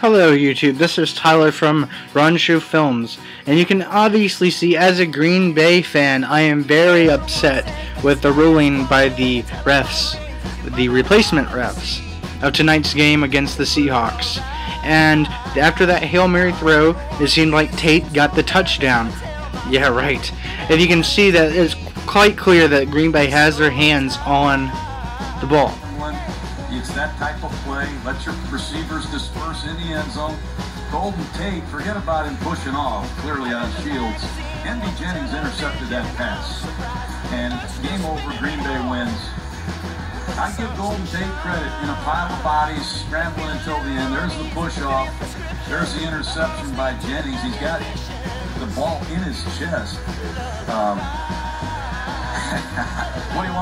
Hello YouTube, this is Tyler from RonShow Films, and you can obviously see as a Green Bay fan, I am very upset with the ruling by the refs, the replacement refs, of tonight's game against the Seahawks. And after that Hail Mary throw, it seemed like Tate got the touchdown. Yeah, right. If you can see that it's quite clear that Green Bay has their hands on the ball. It's that type of play. Let your receivers disperse in the end zone. Golden Tate, forget about him pushing off, clearly on Shields. M.D. Jennings intercepted that pass. And game over, Green Bay wins. I give Golden Tate credit in a pile of bodies, scrambling until the end. There's the push off. There's the interception by Jennings. He's got the ball in his chest. Um,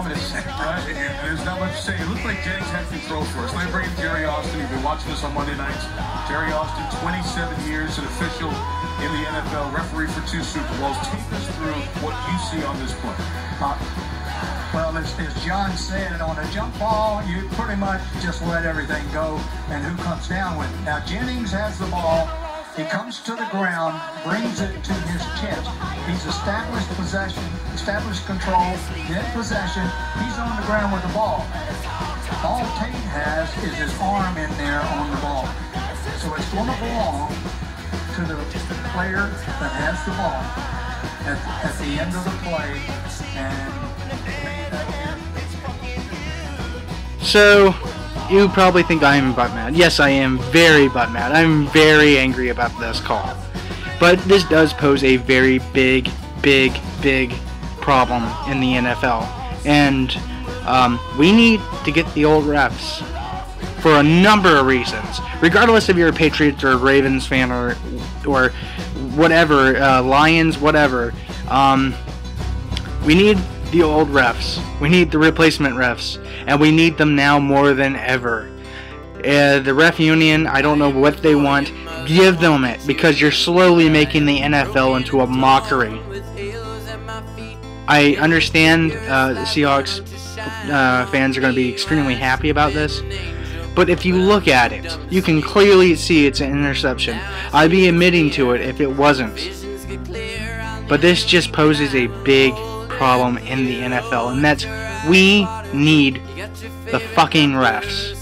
Right? There's not much to say. It looks like Jennings had control for us. Let me bring in Jerry Austin. You've been watching this on Monday nights. Jerry Austin, 27 years, an official in the NFL, referee for two Super Bowls. Take us through what you see on this play. Uh, well, as, as John said, on a jump ball, you pretty much just let everything go, and who comes down with it. Now, Jennings has the ball. He comes to the ground, brings it to his chest. He's established possession, established control, then possession. He's on the ground with the ball. All Tate has is his arm in there on the ball. So it's going to belong to the player that has the ball at, at the end of the play. And So, you probably think I am butt mad. Yes, I am very butt mad. I'm very angry about this call. But this does pose a very big, big, big problem in the NFL. And um, we need to get the old refs for a number of reasons. Regardless if you're a Patriots or a Ravens fan or, or whatever, uh, Lions, whatever. Um, we need the old refs. We need the replacement refs, and we need them now more than ever. Uh, the ref union, I don't know what they want. Give them it because you're slowly making the NFL into a mockery. I understand uh, the Seahawks uh, fans are going to be extremely happy about this, but if you look at it, you can clearly see it's an interception. I'd be admitting to it if it wasn't. But this just poses a big problem in the NFL, and that's we need the fucking refs.